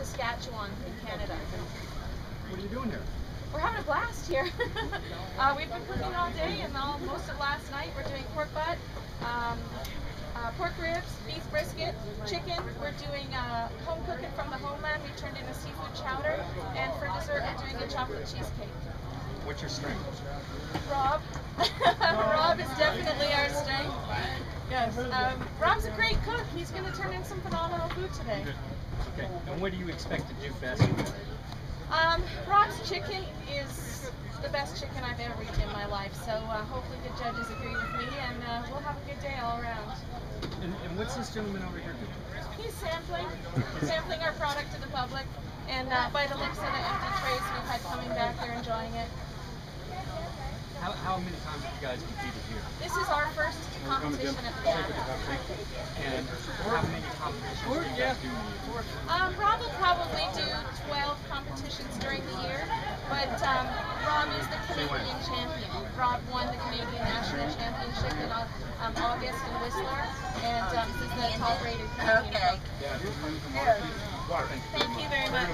Saskatchewan in Canada. What are you doing here? We're having a blast here. uh, we've been cooking all day and all most of last night. We're doing pork butt, um, uh, pork ribs, beef brisket, chicken. We're doing uh, home cooking from the homeland. We turned in a seafood chowder, and for dessert, we're doing a chocolate cheesecake. What's your strength? Rob. Rob is definitely our strength. Yes. Um, Rob's a great cook. He's going to turn in some phenomenal today. Okay. And what do you expect to do best? Um, Rob's chicken is the best chicken I've ever eaten in my life. So uh, hopefully the judges agree with me, and uh, we'll have a good day all around. And, and what's this gentleman over here doing? He's sampling, sampling our product to the public, and uh, by the looks of the How, how many times have you guys competed here? This is our first competition at the Canada. And how many competitions do you guys do in a year? Um, Rob will probably do 12 competitions during the year, but um, Rob is the Canadian champion. Rob won the Canadian National Championship in uh, um, August in Whistler, and um, he's the top-rated Canadian cook. Thank you very much.